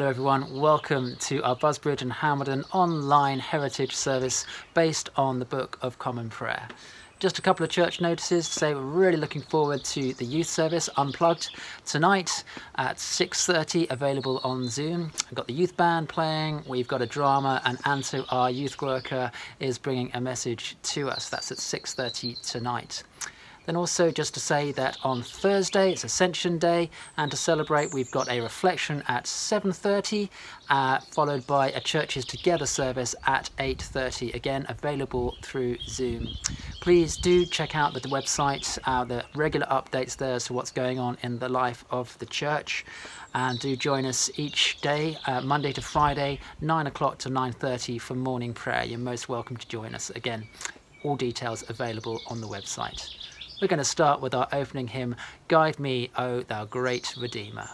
Hello, everyone. Welcome to our Busbridge and Hambledon online heritage service based on the Book of Common Prayer. Just a couple of church notices to say we're really looking forward to the youth service unplugged tonight at 6:30 available on Zoom. We've got the youth band playing, we've got a drama and Anto our youth worker is bringing a message to us. That's at 6:30 tonight. Then also just to say that on Thursday it's Ascension Day and to celebrate we've got a reflection at 7.30 uh, followed by a Churches Together service at 8.30 again available through Zoom. Please do check out the website, uh, the regular updates there as to what's going on in the life of the church and do join us each day uh, Monday to Friday 9 o'clock to 9.30 for morning prayer. You're most welcome to join us again. All details available on the website. We're going to start with our opening hymn, Guide Me, O Thou Great Redeemer.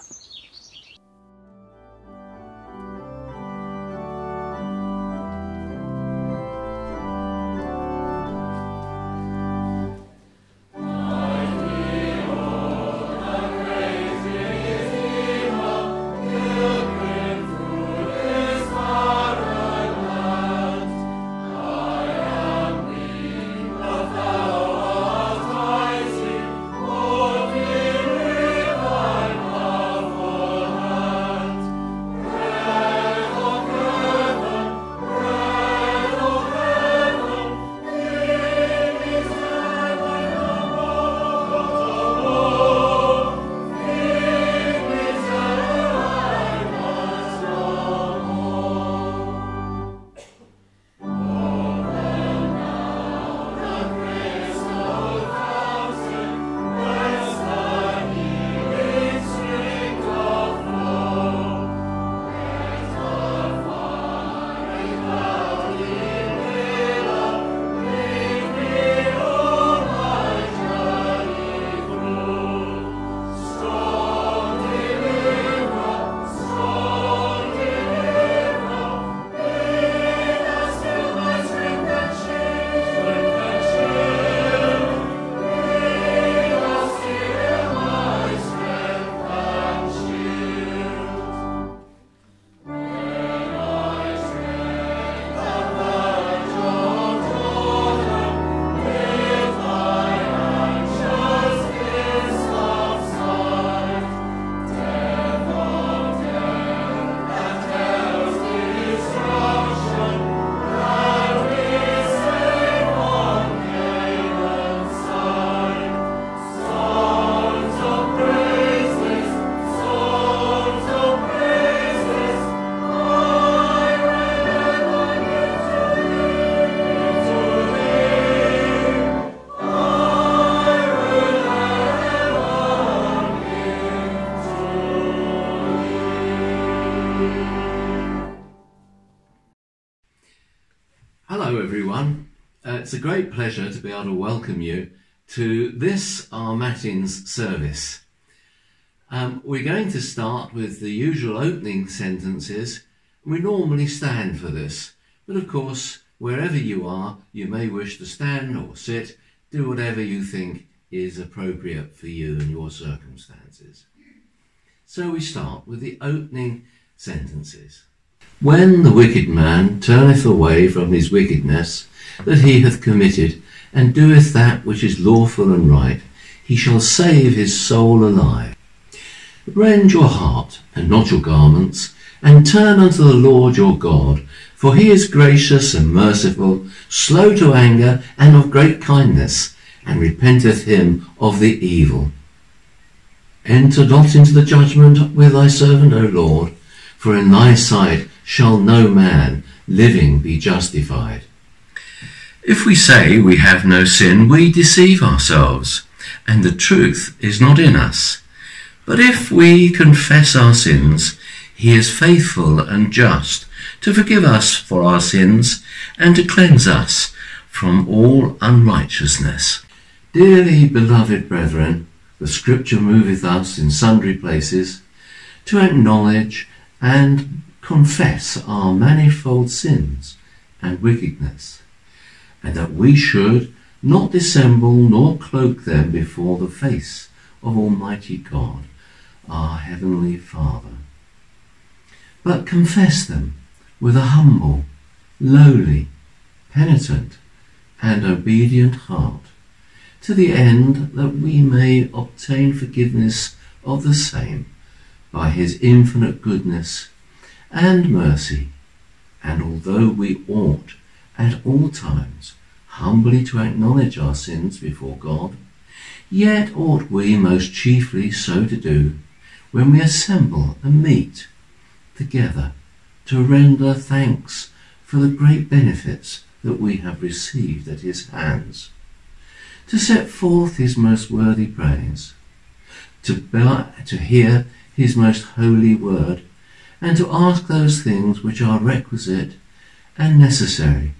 It's a great pleasure to be able to welcome you to this, our Matins service. Um, we're going to start with the usual opening sentences. We normally stand for this, but of course, wherever you are, you may wish to stand or sit, do whatever you think is appropriate for you and your circumstances. So we start with the opening sentences. When the wicked man turneth away from his wickedness, that he hath committed, and doeth that which is lawful and right, he shall save his soul alive. Rend your heart, and not your garments, and turn unto the Lord your God, for he is gracious and merciful, slow to anger, and of great kindness, and repenteth him of the evil. Enter not into the judgment with thy servant, O Lord, for in thy sight shall no man living be justified. If we say we have no sin, we deceive ourselves, and the truth is not in us. But if we confess our sins, he is faithful and just to forgive us for our sins and to cleanse us from all unrighteousness. Dearly beloved brethren, the Scripture moveth us in sundry places to acknowledge and confess our manifold sins and wickedness, and that we should not dissemble nor cloak them before the face of Almighty God, our Heavenly Father, but confess them with a humble, lowly, penitent, and obedient heart, to the end that we may obtain forgiveness of the same by his infinite goodness and mercy, and although we ought at all times humbly to acknowledge our sins before God, yet ought we most chiefly so to do when we assemble and meet together to render thanks for the great benefits that we have received at his hands, to set forth his most worthy praise, to, bear, to hear his most holy word, and to ask those things which are requisite and necessary,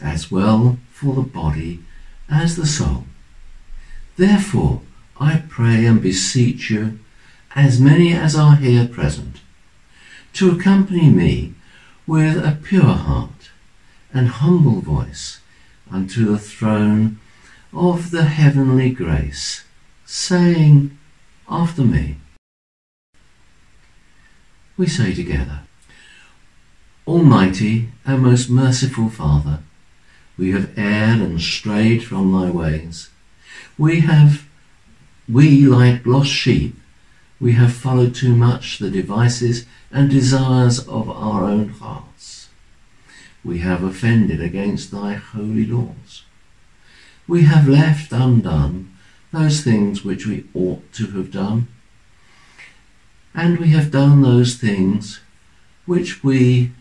as well for the body as the soul. Therefore, I pray and beseech you, as many as are here present, to accompany me with a pure heart and humble voice unto the throne of the heavenly grace, saying after me, we say together, Almighty and most merciful Father, we have erred and strayed from thy ways. We have, we like lost sheep, we have followed too much the devices and desires of our own hearts. We have offended against thy holy laws. We have left undone those things which we ought to have done and we have done those things which we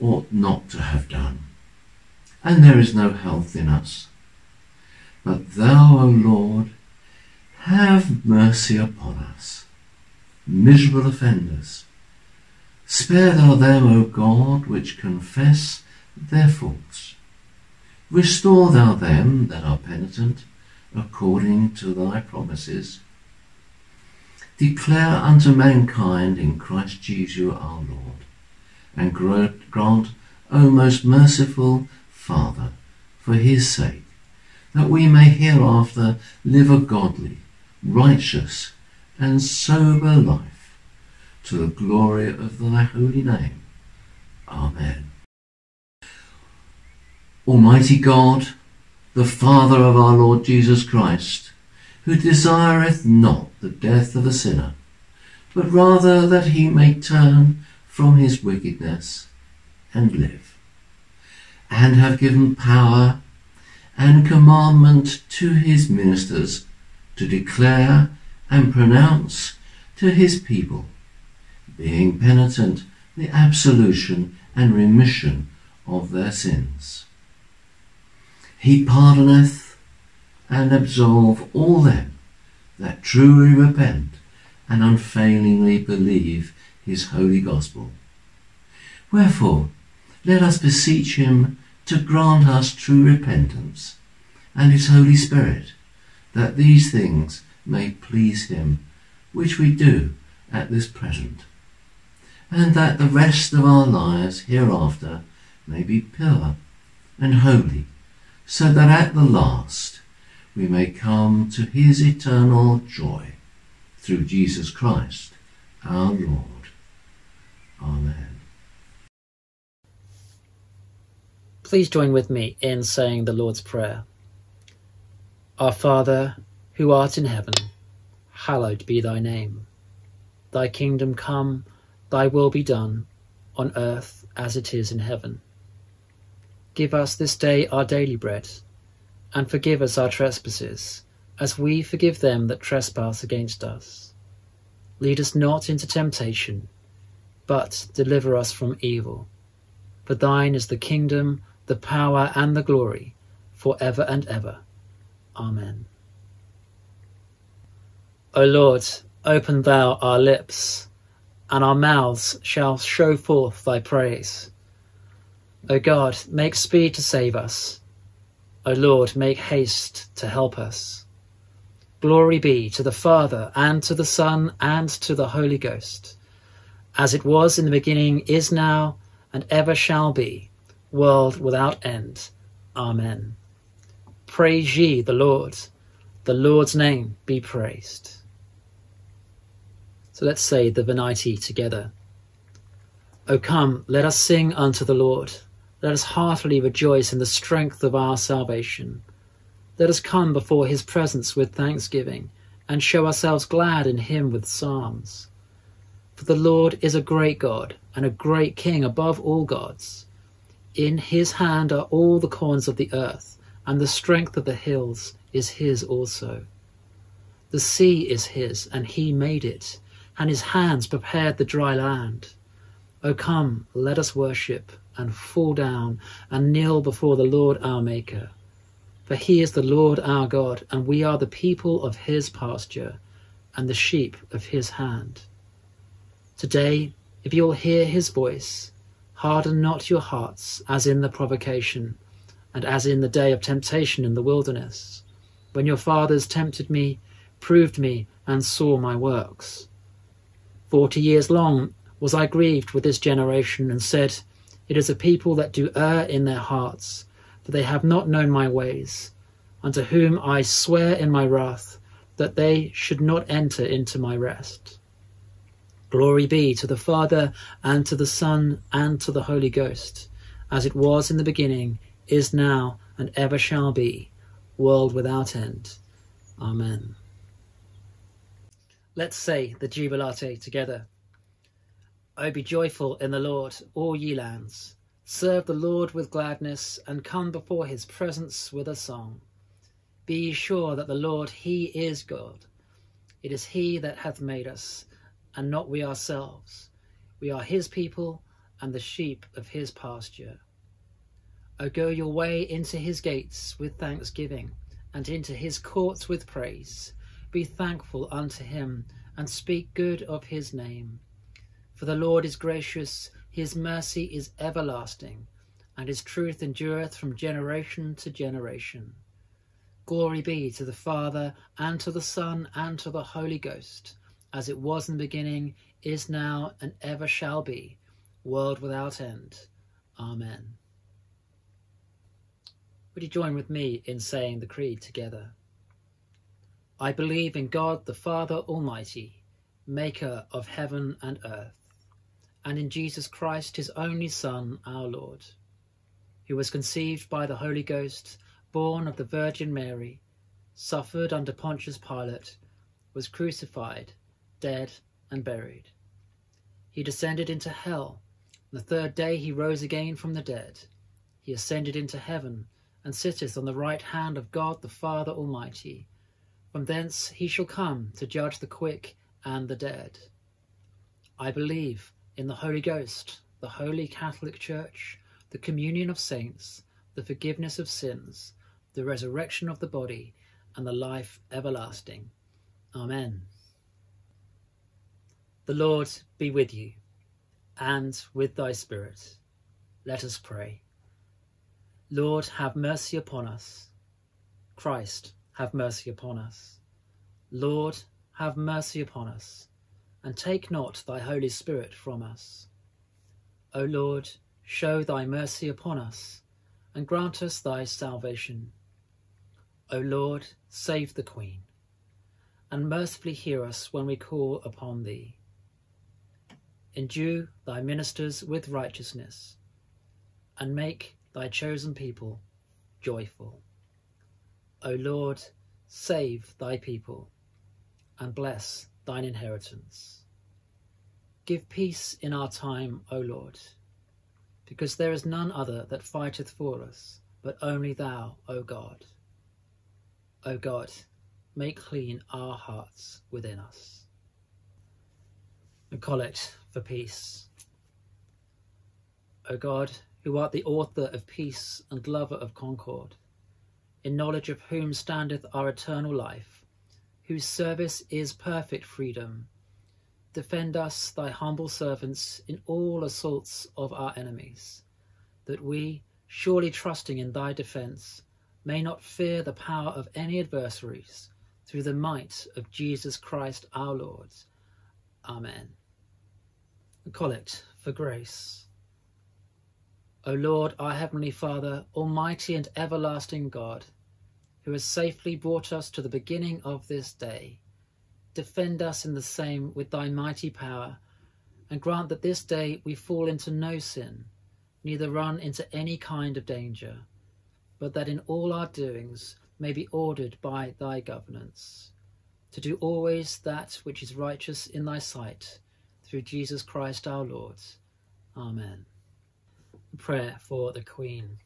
ought not to have done. And there is no health in us. But thou, O Lord, have mercy upon us, miserable offenders. Spare thou them, O God, which confess their faults. Restore thou them that are penitent, according to thy promises declare unto mankind in Christ Jesus our Lord, and grant, O most merciful Father, for his sake, that we may hereafter live a godly, righteous, and sober life, to the glory of thy holy name. Amen. Almighty God, the Father of our Lord Jesus Christ, who desireth not the death of a sinner, but rather that he may turn from his wickedness and live, and have given power and commandment to his ministers to declare and pronounce to his people, being penitent, the absolution and remission of their sins. He pardoneth and absolve all them that truly repent and unfailingly believe his holy gospel. Wherefore, let us beseech him to grant us true repentance and his Holy Spirit, that these things may please him, which we do at this present, and that the rest of our lives hereafter may be pure and holy, so that at the last we may come to his eternal joy through Jesus Christ our Lord. Amen. Please join with me in saying the Lord's Prayer. Our Father, who art in heaven, hallowed be thy name. Thy kingdom come, thy will be done, on earth as it is in heaven. Give us this day our daily bread and forgive us our trespasses, as we forgive them that trespass against us. Lead us not into temptation, but deliver us from evil. For thine is the kingdom, the power, and the glory, for ever and ever. Amen. O Lord, open thou our lips, and our mouths shall show forth thy praise. O God, make speed to save us. O Lord, make haste to help us. Glory be to the Father, and to the Son, and to the Holy Ghost, as it was in the beginning, is now, and ever shall be, world without end. Amen. Praise ye the Lord. The Lord's name be praised. So let's say the Venite together. O come, let us sing unto the Lord. Let us heartily rejoice in the strength of our salvation. Let us come before his presence with thanksgiving, and show ourselves glad in him with psalms. For the Lord is a great God, and a great King above all gods. In his hand are all the corns of the earth, and the strength of the hills is his also. The sea is his, and he made it and his hands prepared the dry land. O come, let us worship, and fall down, and kneel before the Lord our Maker. For he is the Lord our God, and we are the people of his pasture, and the sheep of his hand. Today, if you will hear his voice, harden not your hearts, as in the provocation, and as in the day of temptation in the wilderness, when your fathers tempted me, proved me, and saw my works. Forty years long was I grieved with this generation, and said, It is a people that do err in their hearts, for they have not known my ways, unto whom I swear in my wrath that they should not enter into my rest. Glory be to the Father, and to the Son, and to the Holy Ghost, as it was in the beginning, is now, and ever shall be, world without end. Amen. Let's say the Jubilate together. O be joyful in the Lord, all ye lands. Serve the Lord with gladness, and come before his presence with a song. Be ye sure that the Lord, he is God. It is he that hath made us, and not we ourselves. We are his people, and the sheep of his pasture. O go your way into his gates with thanksgiving, and into his courts with praise. Be thankful unto him, and speak good of his name. For the Lord is gracious, his mercy is everlasting, and his truth endureth from generation to generation. Glory be to the Father, and to the Son, and to the Holy Ghost, as it was in the beginning, is now, and ever shall be, world without end. Amen. Would you join with me in saying the Creed together? I believe in God the Father Almighty, maker of heaven and earth, and in Jesus Christ, his only Son, our Lord, who was conceived by the Holy Ghost, born of the Virgin Mary, suffered under Pontius Pilate, was crucified, dead, and buried. He descended into hell. The third day he rose again from the dead. He ascended into heaven, and sitteth on the right hand of God the Father Almighty. From thence he shall come to judge the quick and the dead. I believe in the Holy Ghost, the Holy Catholic Church, the communion of saints, the forgiveness of sins, the resurrection of the body, and the life everlasting. Amen. The Lord be with you, and with thy spirit. Let us pray. Lord, have mercy upon us. Christ, have mercy upon us. Lord, have mercy upon us, and take not thy Holy Spirit from us. O Lord, show thy mercy upon us, and grant us thy salvation. O Lord, save the Queen, and mercifully hear us when we call upon thee. Endue thy ministers with righteousness, and make thy chosen people joyful. O Lord, save thy people, and bless thine inheritance. Give peace in our time, O Lord, because there is none other that fighteth for us, but only thou, O God. O God, make clean our hearts within us. A collect for peace. O God, who art the author of peace and lover of concord, in knowledge of whom standeth our eternal life, whose service is perfect freedom, defend us, thy humble servants, in all assaults of our enemies, that we, surely trusting in thy defence, may not fear the power of any adversaries, through the might of Jesus Christ our Lord. Amen. The Collect for Grace. O Lord, our Heavenly Father, Almighty and everlasting God, who has safely brought us to the beginning of this day, defend us in the same with thy mighty power, and grant that this day we fall into no sin, neither run into any kind of danger, but that in all our doings may be ordered by thy governance, to do always that which is righteous in thy sight, through Jesus Christ our Lord. Amen. Prayer for the Queen.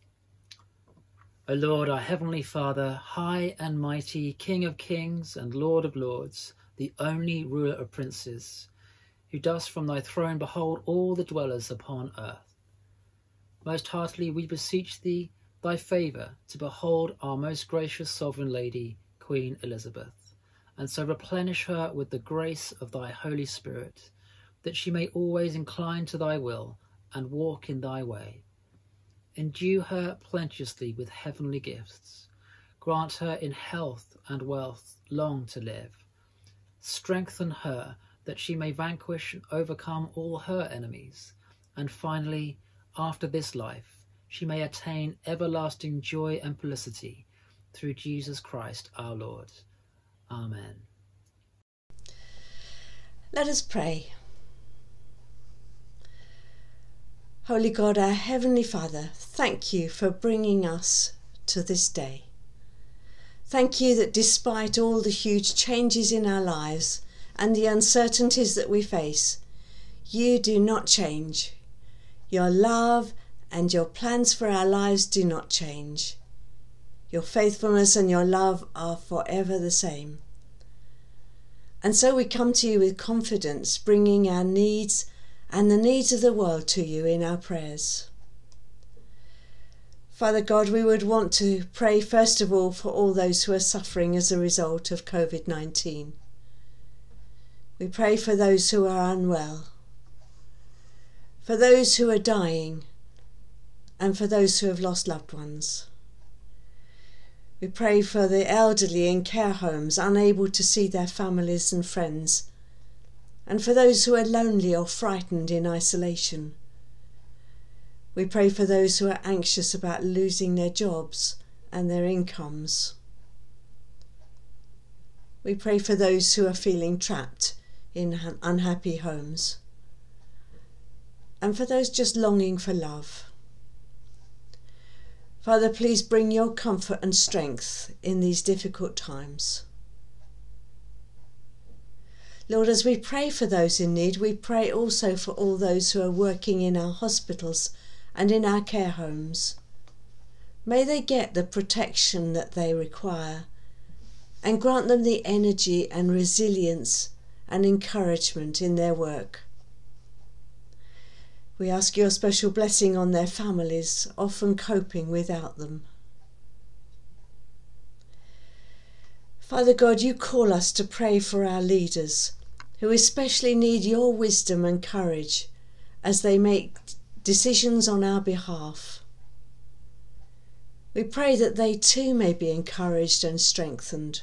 O Lord, our Heavenly Father, high and mighty, King of kings and Lord of lords, the only ruler of princes, who dost from thy throne behold all the dwellers upon earth. Most heartily we beseech thee thy favour to behold our most gracious Sovereign Lady, Queen Elizabeth, and so replenish her with the grace of thy Holy Spirit, that she may always incline to thy will and walk in thy way. Endue her plenteously with heavenly gifts. Grant her in health and wealth long to live. Strengthen her that she may vanquish and overcome all her enemies. And finally, after this life, she may attain everlasting joy and felicity through Jesus Christ our Lord. Amen. Let us pray. Holy God, our Heavenly Father, thank you for bringing us to this day. Thank you that despite all the huge changes in our lives and the uncertainties that we face, you do not change. Your love and your plans for our lives do not change. Your faithfulness and your love are forever the same. And so we come to you with confidence, bringing our needs and the needs of the world to you in our prayers. Father God, we would want to pray first of all for all those who are suffering as a result of COVID 19. We pray for those who are unwell, for those who are dying, and for those who have lost loved ones. We pray for the elderly in care homes unable to see their families and friends and for those who are lonely or frightened in isolation. We pray for those who are anxious about losing their jobs and their incomes. We pray for those who are feeling trapped in unhappy homes and for those just longing for love. Father, please bring your comfort and strength in these difficult times. Lord, as we pray for those in need, we pray also for all those who are working in our hospitals and in our care homes. May they get the protection that they require and grant them the energy and resilience and encouragement in their work. We ask your special blessing on their families, often coping without them. Father God, you call us to pray for our leaders who especially need your wisdom and courage as they make decisions on our behalf. We pray that they too may be encouraged and strengthened.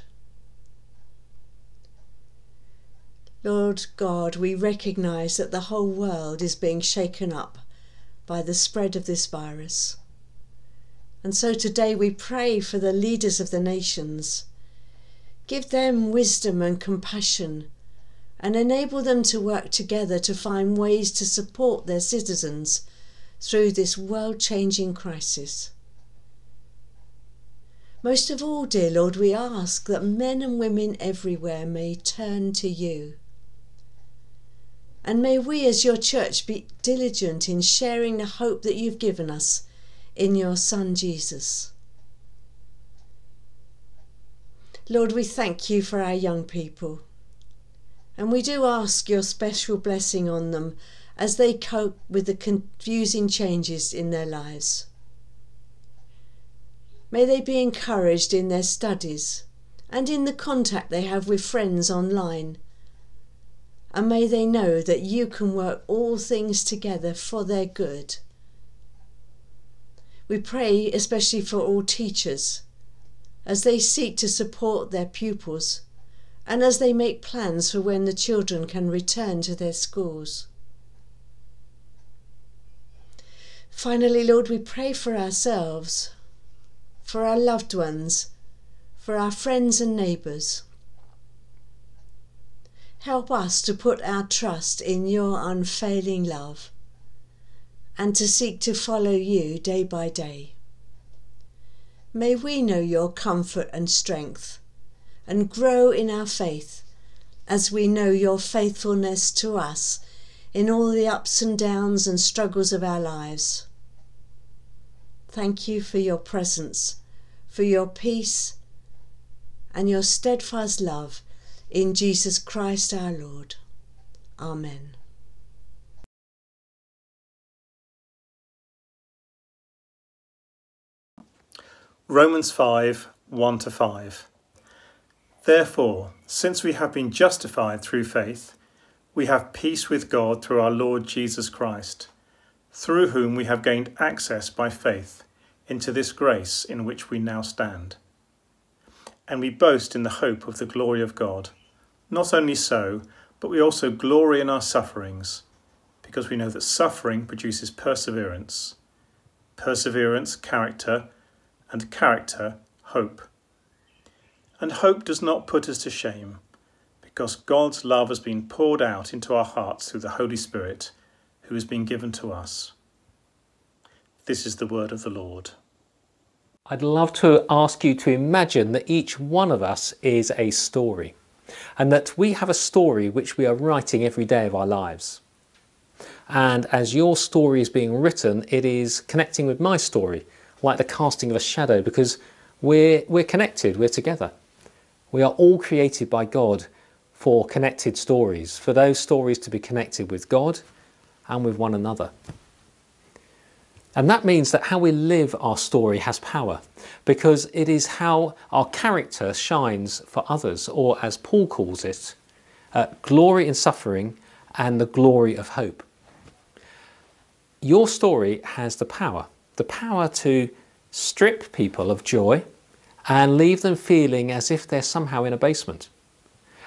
Lord God, we recognise that the whole world is being shaken up by the spread of this virus. And so today we pray for the leaders of the nations. Give them wisdom and compassion and enable them to work together to find ways to support their citizens through this world changing crisis. Most of all, dear Lord, we ask that men and women everywhere may turn to you. And may we as your church be diligent in sharing the hope that you've given us in your Son Jesus. Lord, we thank you for our young people. And we do ask your special blessing on them as they cope with the confusing changes in their lives. May they be encouraged in their studies and in the contact they have with friends online. And may they know that you can work all things together for their good. We pray especially for all teachers as they seek to support their pupils and as they make plans for when the children can return to their schools. Finally, Lord, we pray for ourselves, for our loved ones, for our friends and neighbours. Help us to put our trust in your unfailing love and to seek to follow you day by day. May we know your comfort and strength and grow in our faith as we know your faithfulness to us in all the ups and downs and struggles of our lives. Thank you for your presence, for your peace, and your steadfast love in Jesus Christ our Lord. Amen. Romans 5 1 to 5. Therefore, since we have been justified through faith, we have peace with God through our Lord Jesus Christ, through whom we have gained access by faith into this grace in which we now stand. And we boast in the hope of the glory of God. Not only so, but we also glory in our sufferings, because we know that suffering produces perseverance, perseverance, character and character, hope. And hope does not put us to shame, because God's love has been poured out into our hearts through the Holy Spirit, who has been given to us. This is the word of the Lord. I'd love to ask you to imagine that each one of us is a story, and that we have a story which we are writing every day of our lives. And as your story is being written, it is connecting with my story like the casting of a shadow because we're, we're connected, we're together. We are all created by God for connected stories, for those stories to be connected with God and with one another. And that means that how we live our story has power because it is how our character shines for others, or as Paul calls it, uh, glory in suffering and the glory of hope. Your story has the power the power to strip people of joy and leave them feeling as if they're somehow in a basement.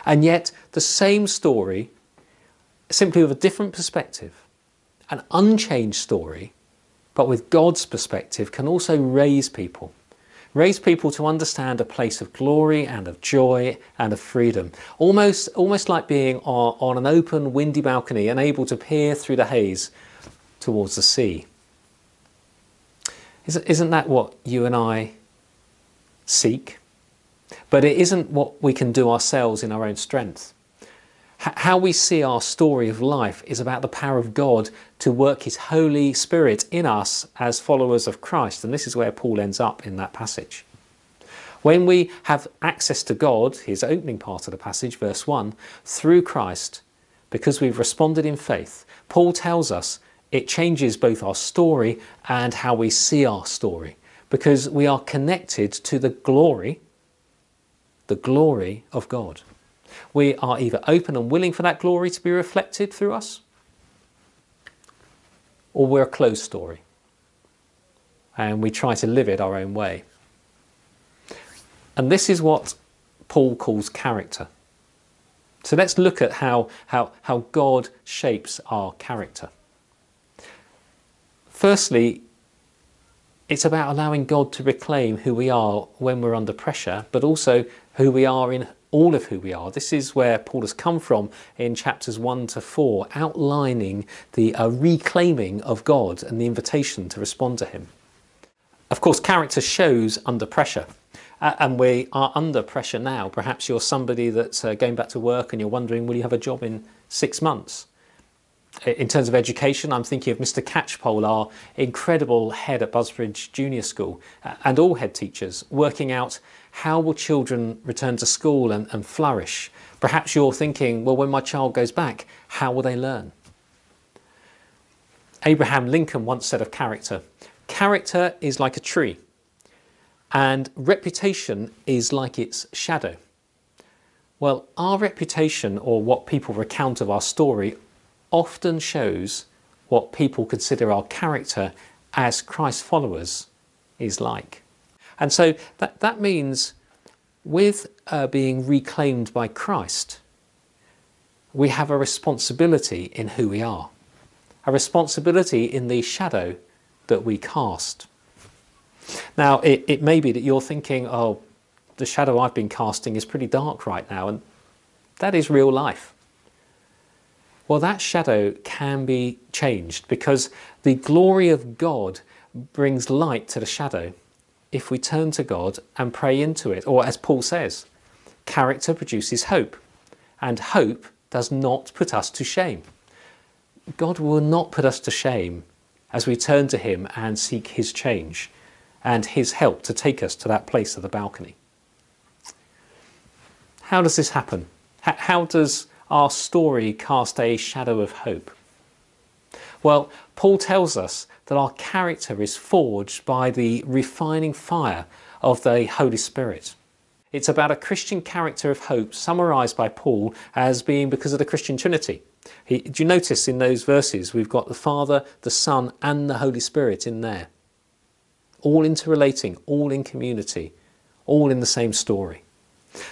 And yet, the same story, simply with a different perspective, an unchanged story, but with God's perspective, can also raise people. Raise people to understand a place of glory and of joy and of freedom. Almost, almost like being on, on an open, windy balcony and able to peer through the haze towards the sea. Isn't that what you and I seek? But it isn't what we can do ourselves in our own strength. How we see our story of life is about the power of God to work His Holy Spirit in us as followers of Christ. And this is where Paul ends up in that passage. When we have access to God, his opening part of the passage, verse 1, through Christ, because we've responded in faith, Paul tells us it changes both our story and how we see our story because we are connected to the glory, the glory of God. We are either open and willing for that glory to be reflected through us, or we're a closed story and we try to live it our own way. And this is what Paul calls character. So let's look at how, how, how God shapes our character. Firstly, it's about allowing God to reclaim who we are when we're under pressure, but also who we are in all of who we are. This is where Paul has come from in chapters 1 to 4, outlining the uh, reclaiming of God and the invitation to respond to Him. Of course, character shows under pressure. Uh, and we are under pressure now. Perhaps you're somebody that's uh, going back to work and you're wondering, will you have a job in six months? In terms of education, I'm thinking of Mr. Catchpole, our incredible head at Busbridge Junior School, uh, and all head teachers, working out how will children return to school and, and flourish. Perhaps you're thinking, well, when my child goes back, how will they learn? Abraham Lincoln once said of character character is like a tree, and reputation is like its shadow. Well, our reputation, or what people recount of our story, often shows what people consider our character as Christ followers is like. And so that, that means with uh, being reclaimed by Christ, we have a responsibility in who we are, a responsibility in the shadow that we cast. Now, it, it may be that you're thinking, oh, the shadow I've been casting is pretty dark right now, and that is real life. Well, that shadow can be changed because the glory of God brings light to the shadow if we turn to God and pray into it. Or, as Paul says, character produces hope, and hope does not put us to shame. God will not put us to shame as we turn to Him and seek His change and His help to take us to that place of the balcony. How does this happen? How does our story cast a shadow of hope? Well, Paul tells us that our character is forged by the refining fire of the Holy Spirit. It's about a Christian character of hope summarized by Paul as being because of the Christian Trinity. He, do you notice in those verses we've got the Father, the Son, and the Holy Spirit in there? All interrelating, all in community, all in the same story.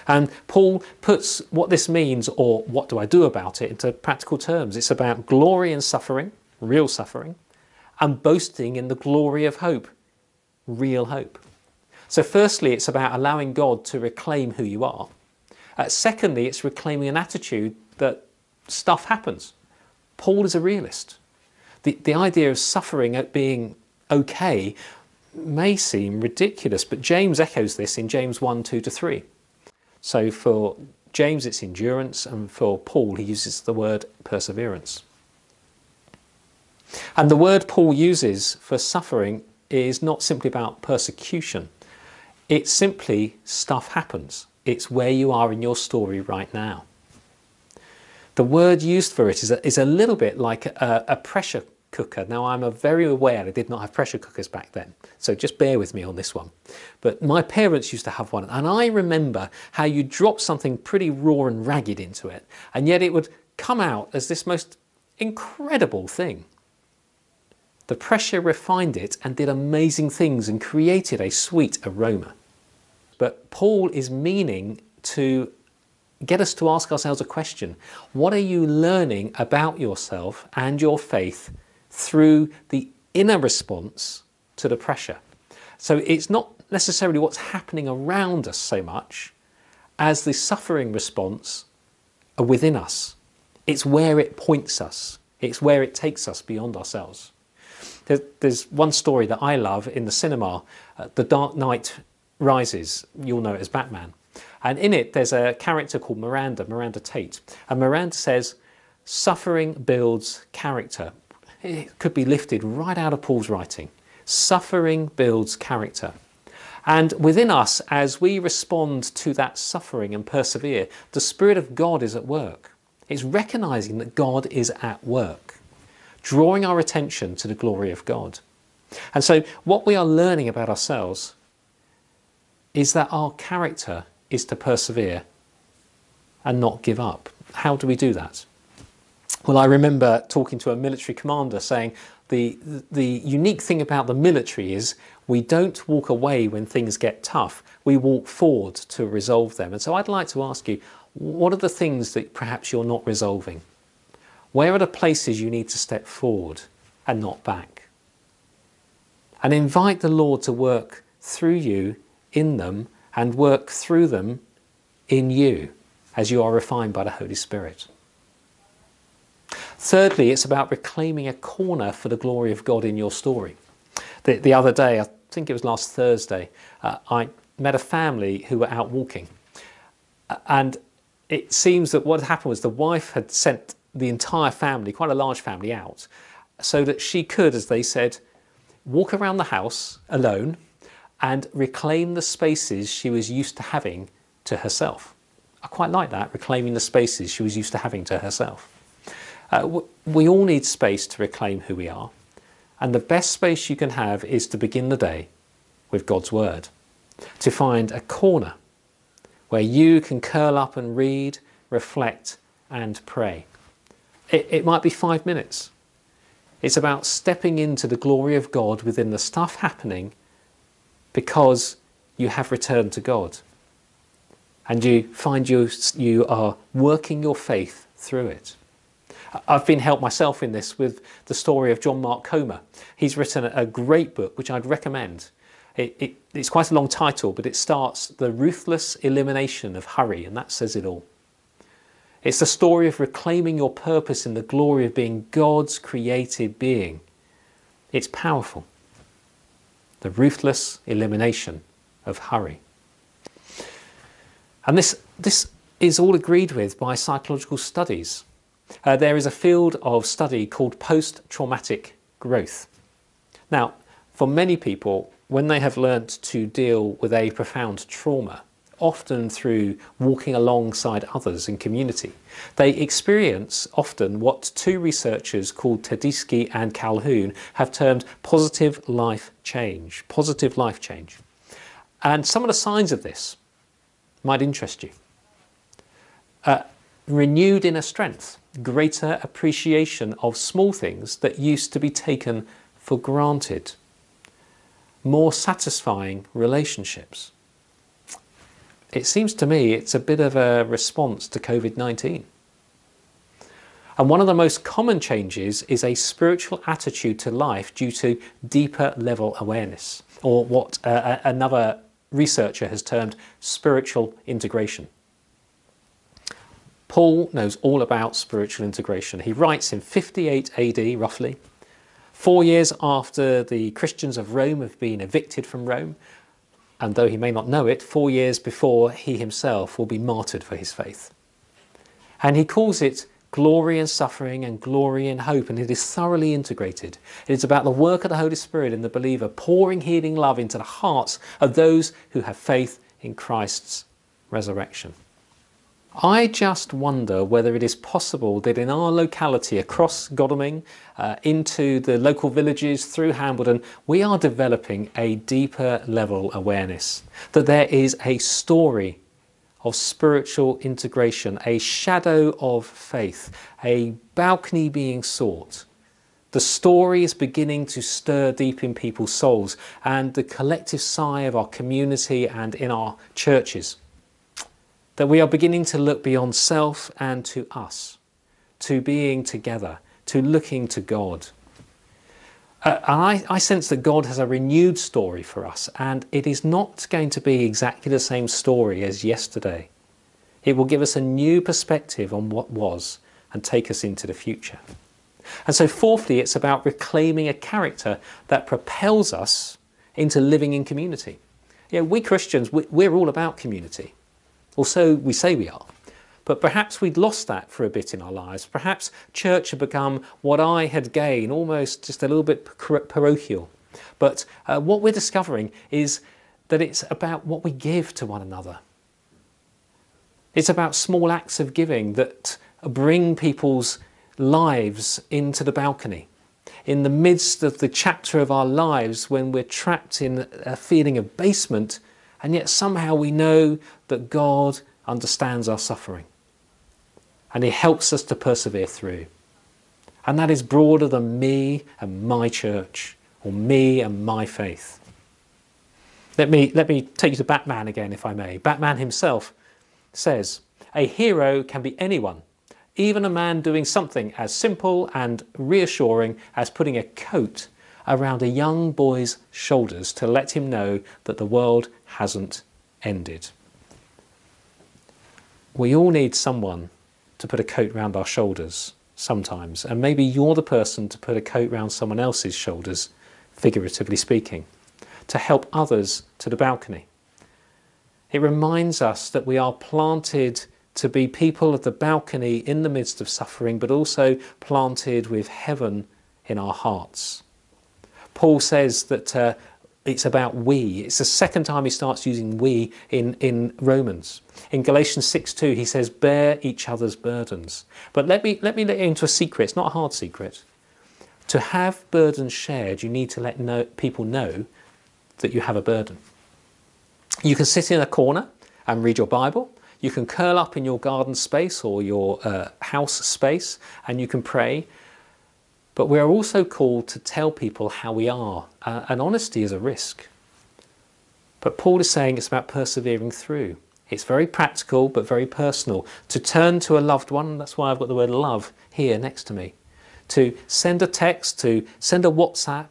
And Paul puts what this means, or what do I do about it, into practical terms. It's about glory in suffering, real suffering, and boasting in the glory of hope, real hope. So, firstly, it's about allowing God to reclaim who you are. Uh, secondly, it's reclaiming an attitude that stuff happens. Paul is a realist. The, the idea of suffering at being okay may seem ridiculous, but James echoes this in James 1 2 to 3. So, for James, it's endurance, and for Paul, he uses the word perseverance. And the word Paul uses for suffering is not simply about persecution, it's simply stuff happens. It's where you are in your story right now. The word used for it is a, is a little bit like a, a pressure cooker. Now, I'm a very aware I did not have pressure cookers back then, so just bear with me on this one. But my parents used to have one, and I remember how you drop something pretty raw and ragged into it, and yet it would come out as this most incredible thing. The pressure refined it and did amazing things and created a sweet aroma. But Paul is meaning to get us to ask ourselves a question What are you learning about yourself and your faith through the inner response to the pressure? So it's not necessarily what's happening around us so much as the suffering response within us. It's where it points us, it's where it takes us beyond ourselves. There's one story that I love in the cinema, uh, The Dark Knight Rises. You'll know it as Batman. And in it, there's a character called Miranda, Miranda Tate. And Miranda says, Suffering builds character. It could be lifted right out of Paul's writing. Suffering builds character. And within us, as we respond to that suffering and persevere, the Spirit of God is at work. It's recognizing that God is at work drawing our attention to the glory of God. And so, what we are learning about ourselves is that our character is to persevere and not give up. How do we do that? Well, I remember talking to a military commander saying the, the unique thing about the military is we don't walk away when things get tough, we walk forward to resolve them. And so I'd like to ask you what are the things that perhaps you're not resolving? Where are the places you need to step forward and not back? And invite the Lord to work through you in them and work through them in you as you are refined by the Holy Spirit. Thirdly, it's about reclaiming a corner for the glory of God in your story. The, the other day, I think it was last Thursday, uh, I met a family who were out walking. And it seems that what happened was the wife had sent the entire family, quite a large family, out so that she could, as they said, walk around the house alone and reclaim the spaces she was used to having to herself. I quite like that, reclaiming the spaces she was used to having to herself. Uh, we all need space to reclaim who we are. And the best space you can have is to begin the day with God's Word, to find a corner where you can curl up and read, reflect, and pray. It, it might be five minutes. It's about stepping into the glory of God within the stuff happening because you have returned to God. And you find you, you are working your faith through it. I've been helped myself in this with the story of John Mark Comer. He's written a great book which I'd recommend. It, it, it's quite a long title, but it starts The Ruthless Elimination of Hurry, and that says it all. It's the story of reclaiming your purpose in the glory of being God's created being. It's powerful. The ruthless elimination of hurry. And this, this is all agreed with by psychological studies. Uh, there is a field of study called post traumatic growth. Now, for many people, when they have learnt to deal with a profound trauma, often through walking alongside others in community. They experience often what two researchers called Tedeschi and Calhoun have termed positive life change. Positive life change. And some of the signs of this might interest you. Uh, renewed inner strength, greater appreciation of small things that used to be taken for granted, more satisfying relationships it seems to me it's a bit of a response to COVID 19. And one of the most common changes is a spiritual attitude to life due to deeper level awareness, or what uh, another researcher has termed spiritual integration. Paul knows all about spiritual integration. He writes in 58 AD, roughly, four years after the Christians of Rome have been evicted from Rome, and though he may not know it, four years before he himself will be martyred for his faith. And he calls it glory in suffering and glory in hope, and it is thoroughly integrated. It is about the work of the Holy Spirit in the believer, pouring healing love into the hearts of those who have faith in Christ's resurrection. I just wonder whether it is possible that in our locality across Godalming, uh, into the local villages through Hambledon, we are developing a deeper level awareness that there is a story of spiritual integration, a shadow of faith, a balcony being sought. The story is beginning to stir deep in people's souls and the collective sigh of our community and in our churches that we are beginning to look beyond self and to us, to being together, to looking to God. Uh, and I, I, sense that God has a renewed story for us, and it is not going to be exactly the same story as yesterday. It will give us a new perspective on what was and take us into the future. And so, fourthly, it's about reclaiming a character that propels us into living in community. You know, we Christians, we, we're all about community or so we say we are. But perhaps we'd lost that for a bit in our lives. Perhaps church had become what I had gained, almost just a little bit parochial. But uh, what we're discovering is that it's about what we give to one another. It's about small acts of giving that bring people's lives into the balcony. In the midst of the chapter of our lives when we're trapped in a feeling of basement, and yet somehow we know that God understands our suffering and He helps us to persevere through. And that is broader than me and my church or me and my faith. Let me, let me take you to Batman again, if I may. Batman himself says, A hero can be anyone, even a man doing something as simple and reassuring as putting a coat around a young boy's shoulders to let him know that the world hasn't ended. We all need someone to put a coat round our shoulders sometimes, and maybe you're the person to put a coat round someone else's shoulders, figuratively speaking, to help others to the balcony. It reminds us that we are planted to be people of the balcony in the midst of suffering, but also planted with heaven in our hearts. Paul says that uh, it's about we. It's the second time he starts using we in, in Romans. In Galatians 6 2, he says, bear each other's burdens. But let me, let me let you into a secret. It's not a hard secret. To have burdens shared, you need to let know, people know that you have a burden. You can sit in a corner and read your Bible. You can curl up in your garden space or your uh, house space and you can pray. But we're also called to tell people how we are, uh, and honesty is a risk. But Paul is saying it's about persevering through. It's very practical but very personal. To turn to a loved one, that's why I've got the word love here next to me. To send a text, to send a WhatsApp.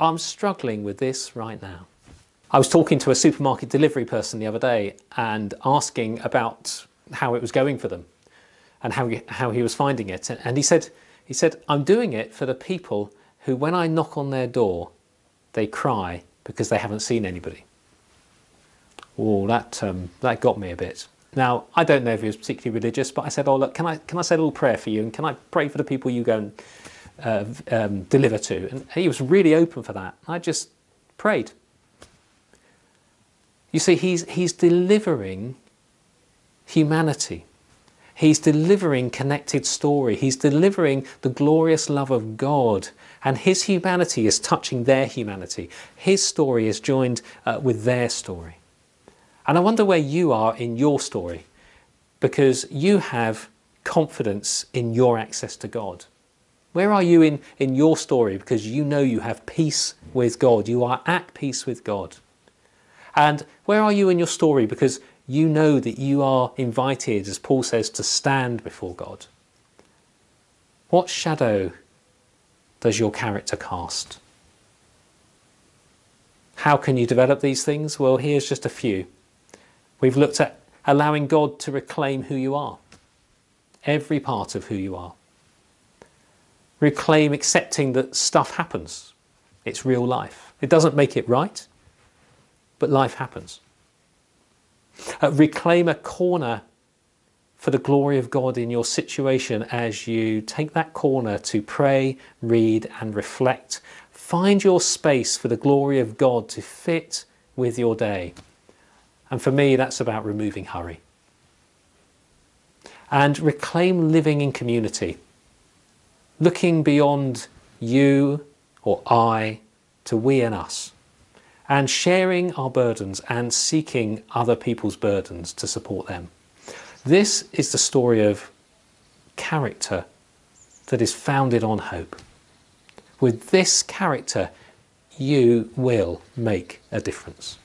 I'm struggling with this right now. I was talking to a supermarket delivery person the other day and asking about how it was going for them and how he, how he was finding it. And he said, he said, I'm doing it for the people who, when I knock on their door, they cry because they haven't seen anybody. Oh, that, um, that got me a bit. Now, I don't know if he was particularly religious, but I said, oh, look, can I, can I say a little prayer for you? And can I pray for the people you go and uh, um, deliver to? And he was really open for that. I just prayed. You see, he's, he's delivering humanity. He's delivering connected story. He's delivering the glorious love of God. And his humanity is touching their humanity. His story is joined uh, with their story. And I wonder where you are in your story because you have confidence in your access to God. Where are you in, in your story because you know you have peace with God? You are at peace with God. And where are you in your story because you know that you are invited, as Paul says, to stand before God? What shadow does your character cast? How can you develop these things? Well, here's just a few. We've looked at allowing God to reclaim who you are, every part of who you are. Reclaim accepting that stuff happens, it's real life. It doesn't make it right, but life happens. Uh, reclaim a corner for the glory of God in your situation as you take that corner to pray, read, and reflect. Find your space for the glory of God to fit with your day. And for me, that's about removing hurry. And reclaim living in community, looking beyond you or I to we and us and sharing our burdens and seeking other people's burdens to support them. This is the story of character that is founded on hope. With this character, you will make a difference.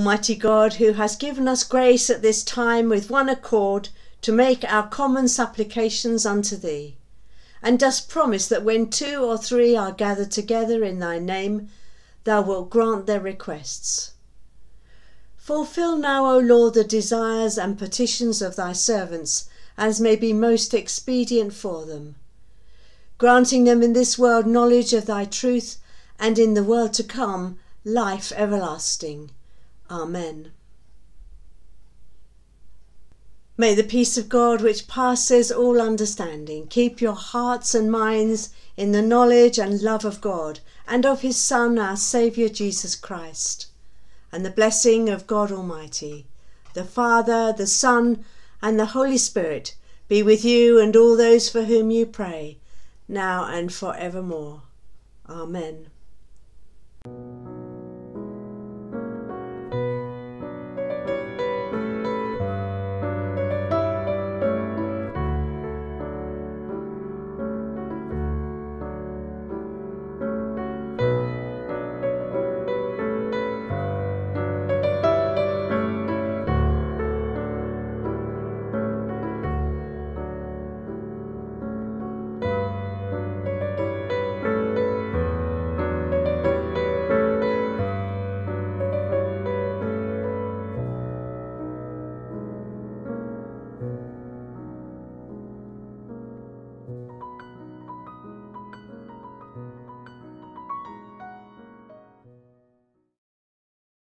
Almighty God, who has given us grace at this time with one accord to make our common supplications unto thee, and dost promise that when two or three are gathered together in thy name, thou wilt grant their requests. Fulfill now, O Lord, the desires and petitions of thy servants, as may be most expedient for them, granting them in this world knowledge of thy truth, and in the world to come life everlasting. Amen. May the peace of God, which passes all understanding, keep your hearts and minds in the knowledge and love of God and of his Son, our Saviour Jesus Christ. And the blessing of God Almighty, the Father, the Son, and the Holy Spirit be with you and all those for whom you pray, now and for evermore. Amen.